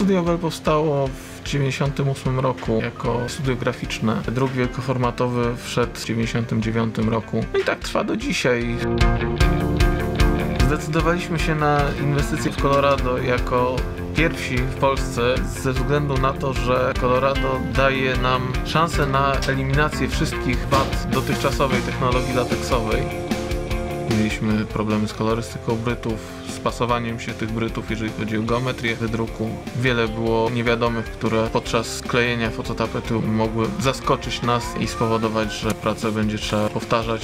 Studio Bell powstało w 1998 roku jako studio graficzne. Druk wielkoformatowy wszedł w 1999 roku. No i tak trwa do dzisiaj. Zdecydowaliśmy się na inwestycje w Colorado jako pierwsi w Polsce ze względu na to, że Colorado daje nam szansę na eliminację wszystkich wad dotychczasowej technologii lateksowej. Mieliśmy problemy z kolorystyką brytów, z pasowaniem się tych brytów, jeżeli chodzi o geometrię wydruku. Wiele było niewiadomych, które podczas klejenia fototapety mogły zaskoczyć nas i spowodować, że pracę będzie trzeba powtarzać.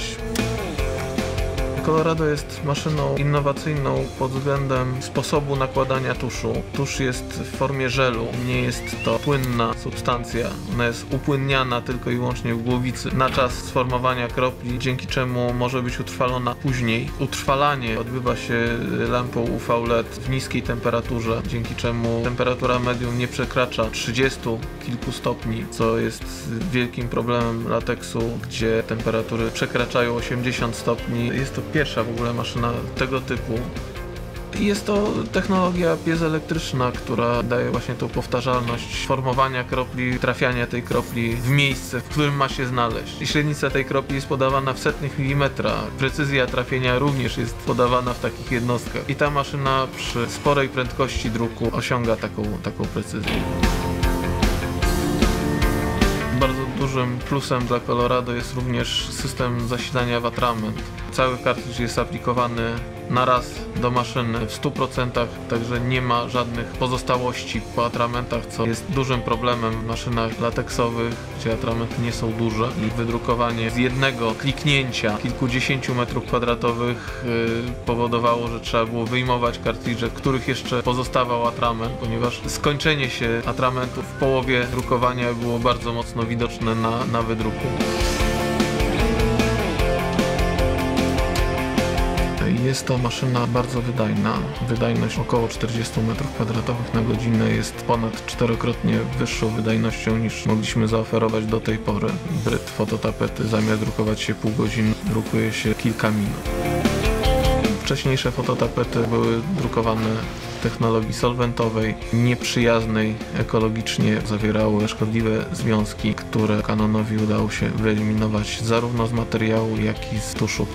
Colorado jest maszyną innowacyjną pod względem sposobu nakładania tuszu. Tusz jest w formie żelu, nie jest to płynna substancja. Ona jest upłynniana tylko i wyłącznie w głowicy na czas sformowania kropli, dzięki czemu może być utrwalona później. Utrwalanie odbywa się lampą UV LED w niskiej temperaturze, dzięki czemu temperatura medium nie przekracza 30 kilku stopni, co jest wielkim problemem lateksu, gdzie temperatury przekraczają 80 stopni. Jest to pierwsza w ogóle maszyna tego typu. Jest to technologia piezoelektryczna, która daje właśnie tą powtarzalność formowania kropli, trafiania tej kropli w miejsce, w którym ma się znaleźć. Średnica tej kropli jest podawana w setnych milimetra. Precyzja trafienia również jest podawana w takich jednostkach. I ta maszyna przy sporej prędkości druku osiąga taką, taką precyzję. Bardzo dużym plusem dla Colorado jest również system zasilania w atrament. Cały kartridż jest aplikowany na raz do maszyny w 100%, także nie ma żadnych pozostałości po atramentach, co jest dużym problemem w maszynach lateksowych, gdzie atramenty nie są duże i wydrukowanie z jednego kliknięcia kilkudziesięciu metrów kwadratowych yy, powodowało, że trzeba było wyjmować kartridże, których jeszcze pozostawał atrament, ponieważ skończenie się atramentu w połowie drukowania było bardzo mocno widoczne na, na wydruku. Jest to maszyna bardzo wydajna. Wydajność około 40 m2 na godzinę jest ponad czterokrotnie wyższą wydajnością niż mogliśmy zaoferować do tej pory. Bryt fototapety zamiast drukować się pół godziny, drukuje się kilka minut. Wcześniejsze fototapety były drukowane w technologii solwentowej, nieprzyjaznej ekologicznie, zawierały szkodliwe związki, które Canonowi udało się wyeliminować zarówno z materiału, jak i z tuszu.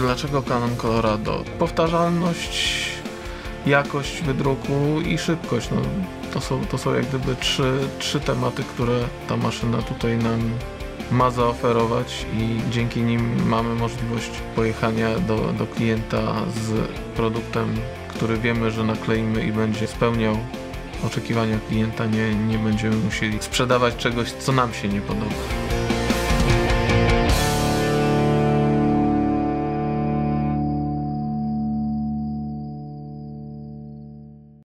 Dlaczego Canon Colorado? Powtarzalność, jakość wydruku i szybkość. No, to, są, to są jak gdyby trzy, trzy tematy, które ta maszyna tutaj nam ma zaoferować i dzięki nim mamy możliwość pojechania do, do klienta z produktem, który wiemy, że nakleimy i będzie spełniał oczekiwania klienta. Nie, nie będziemy musieli sprzedawać czegoś, co nam się nie podoba.